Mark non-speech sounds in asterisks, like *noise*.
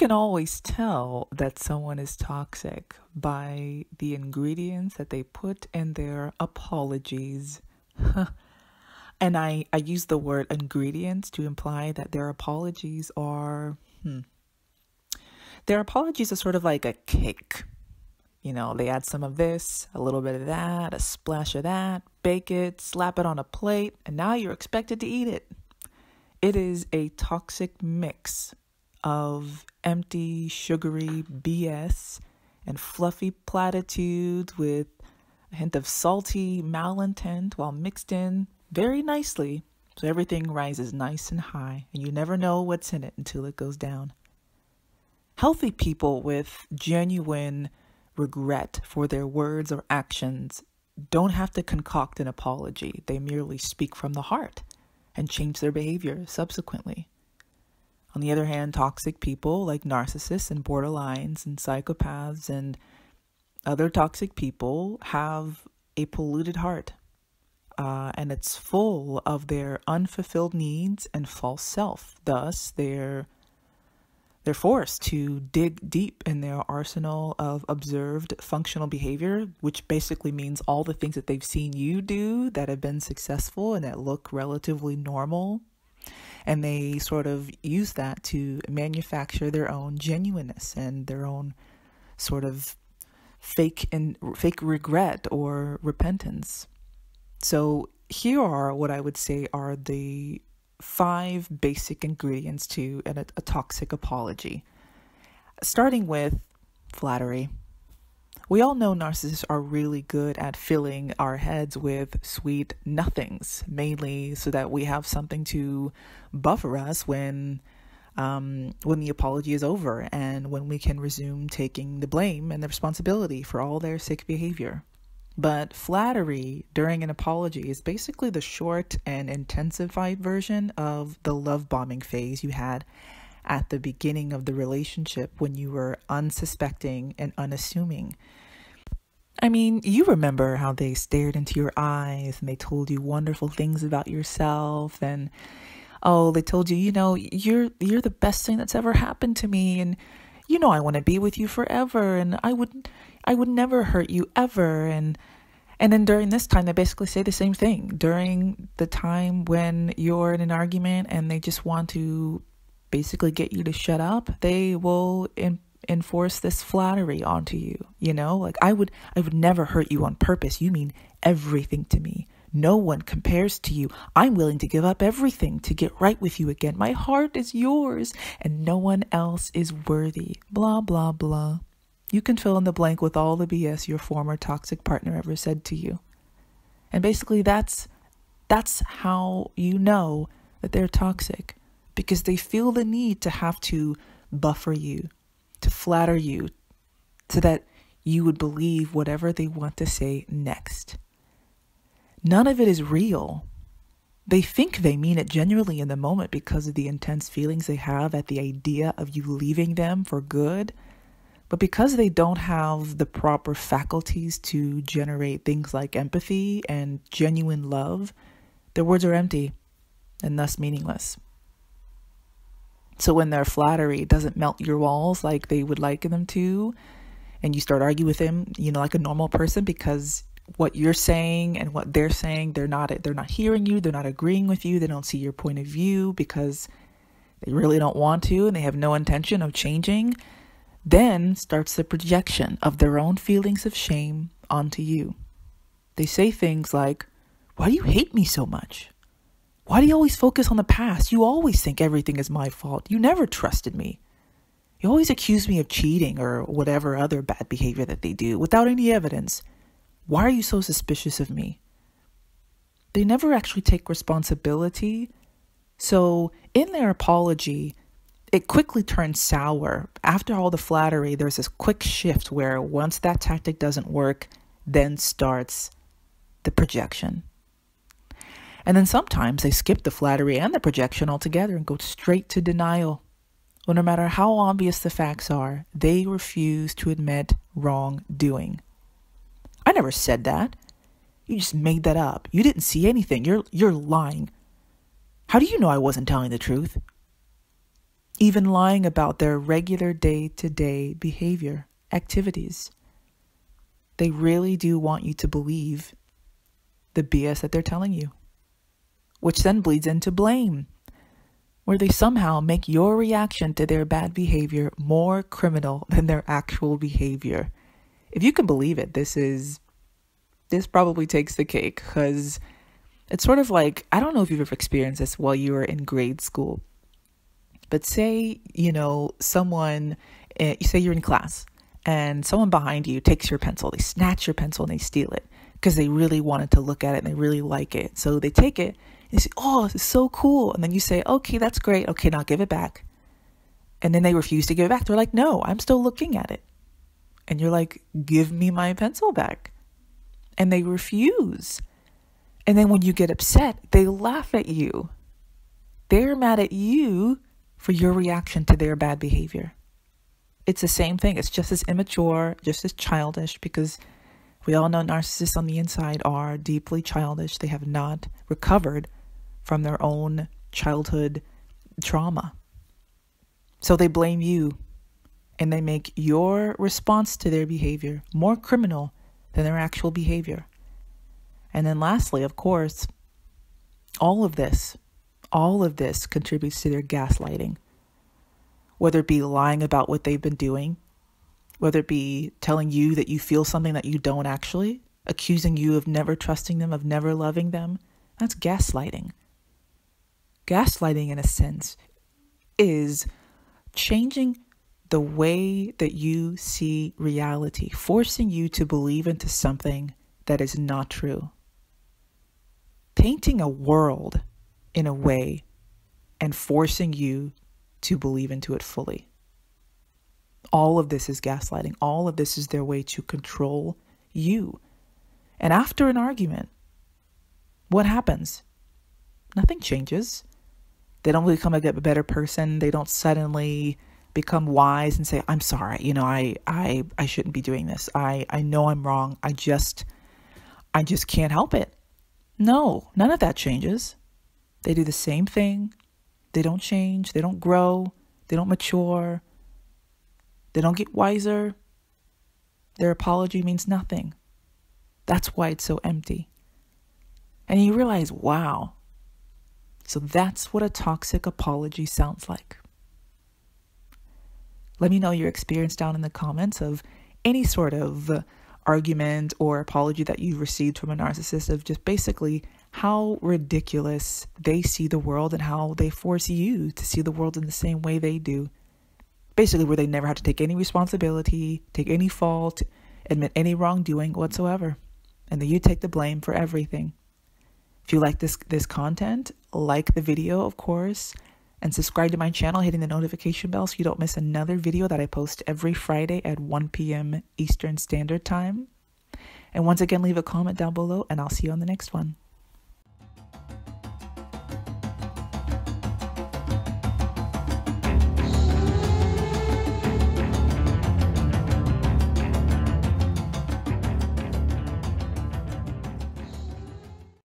can always tell that someone is toxic by the ingredients that they put in their apologies. *laughs* and I, I use the word ingredients to imply that their apologies are, hmm, their apologies are sort of like a cake. You know, they add some of this, a little bit of that, a splash of that, bake it, slap it on a plate, and now you're expected to eat it. It is a toxic mix of empty, sugary BS and fluffy platitudes with a hint of salty malintent while mixed in very nicely so everything rises nice and high and you never know what's in it until it goes down. Healthy people with genuine regret for their words or actions don't have to concoct an apology. They merely speak from the heart and change their behavior subsequently. On the other hand, toxic people like narcissists and borderlines and psychopaths and other toxic people have a polluted heart. Uh, and it's full of their unfulfilled needs and false self. Thus, they're they're forced to dig deep in their arsenal of observed functional behavior, which basically means all the things that they've seen you do that have been successful and that look relatively normal and they sort of use that to manufacture their own genuineness and their own sort of fake and fake regret or repentance. So here are what I would say are the five basic ingredients to a, a toxic apology. Starting with flattery. We all know narcissists are really good at filling our heads with sweet nothings, mainly so that we have something to buffer us when um, when the apology is over and when we can resume taking the blame and the responsibility for all their sick behavior. But flattery during an apology is basically the short and intensified version of the love bombing phase you had at the beginning of the relationship when you were unsuspecting and unassuming. I mean, you remember how they stared into your eyes and they told you wonderful things about yourself and oh, they told you, you know, you're you're the best thing that's ever happened to me and you know I want to be with you forever and I would I would never hurt you ever and and then during this time they basically say the same thing. During the time when you're in an argument and they just want to basically get you to shut up, they will in, enforce this flattery onto you, you know? Like I would I would never hurt you on purpose. You mean everything to me. No one compares to you. I'm willing to give up everything to get right with you again. My heart is yours and no one else is worthy. Blah blah blah. You can fill in the blank with all the BS your former toxic partner ever said to you. And basically that's that's how you know that they're toxic because they feel the need to have to buffer you, to flatter you so that you would believe whatever they want to say next. None of it is real. They think they mean it genuinely in the moment because of the intense feelings they have at the idea of you leaving them for good. But because they don't have the proper faculties to generate things like empathy and genuine love, their words are empty and thus meaningless. So when their flattery doesn't melt your walls like they would like them to, and you start arguing with them, you know, like a normal person because what you're saying and what they're saying, they're not they're not hearing you, they're not agreeing with you, they don't see your point of view because they really don't want to and they have no intention of changing. Then starts the projection of their own feelings of shame onto you. They say things like, Why do you hate me so much? Why do you always focus on the past? You always think everything is my fault. You never trusted me. You always accuse me of cheating or whatever other bad behavior that they do without any evidence. Why are you so suspicious of me? They never actually take responsibility. So, in their apology, it quickly turns sour. After all the flattery, there's this quick shift where once that tactic doesn't work, then starts the projection. And then sometimes they skip the flattery and the projection altogether and go straight to denial. Well, no matter how obvious the facts are, they refuse to admit wrongdoing. I never said that. You just made that up. You didn't see anything. You're you're lying. How do you know I wasn't telling the truth? even lying about their regular day to day behavior, activities. They really do want you to believe the BS that they're telling you, which then bleeds into blame, where they somehow make your reaction to their bad behavior more criminal *laughs* than their actual behavior. If you can believe it, this is this probably takes the cake because it's sort of like I don't know if you've ever experienced this while you were in grade school, but say you know someone, eh, say you're in class and someone behind you takes your pencil, they snatch your pencil and they steal it because they really wanted to look at it and they really like it. So they take it and they say, "Oh, this is so cool," and then you say, "Okay, that's great. Okay, now give it back." And then they refuse to give it back. They're like, "No, I'm still looking at it." And you're like, "Give me my pencil back." and they refuse. And then when you get upset, they laugh at you. They're mad at you for your reaction to their bad behavior. It's the same thing. It's just as immature, just as childish, because we all know narcissists on the inside are deeply childish. They have not recovered from their own childhood trauma. So they blame you and they make your response to their behavior more criminal than their actual behavior. And then, lastly, of course, all of this, all of this contributes to their gaslighting. Whether it be lying about what they've been doing, whether it be telling you that you feel something that you don't actually, accusing you of never trusting them, of never loving them, that's gaslighting. Gaslighting, in a sense, is changing the way that you see reality, forcing you to believe into something that is not true. Painting a world in a way and forcing you to believe into it fully. All of this is gaslighting. All of this is their way to control you. And after an argument, what happens? Nothing changes. They don't become a better person. They don't suddenly become wise and say i'm sorry you know i i i shouldn't be doing this. I i know i'm wrong. I just i just can't help it. No none of that changes. They do the same thing. They don't change. They don't grow. They don't mature. They don't get wiser. Their apology means nothing. That's why it's so empty. And you realize wow so that's what a toxic apology sounds like let me know your experience down in the comments of any sort of argument or apology that you've received from a narcissist of just basically how ridiculous they see the world and how they force you to see the world in the same way they do. Basically, where they never have to take any responsibility, take any fault, admit any wrongdoing whatsoever. And then you take the blame for everything. If you like this this content, like the video, of course and subscribe to my channel, hitting the notification bell so you don't miss another video that I post every Friday at 1 p.m. Eastern Standard Time. And once again, leave a comment down below, and I'll see you on the next one.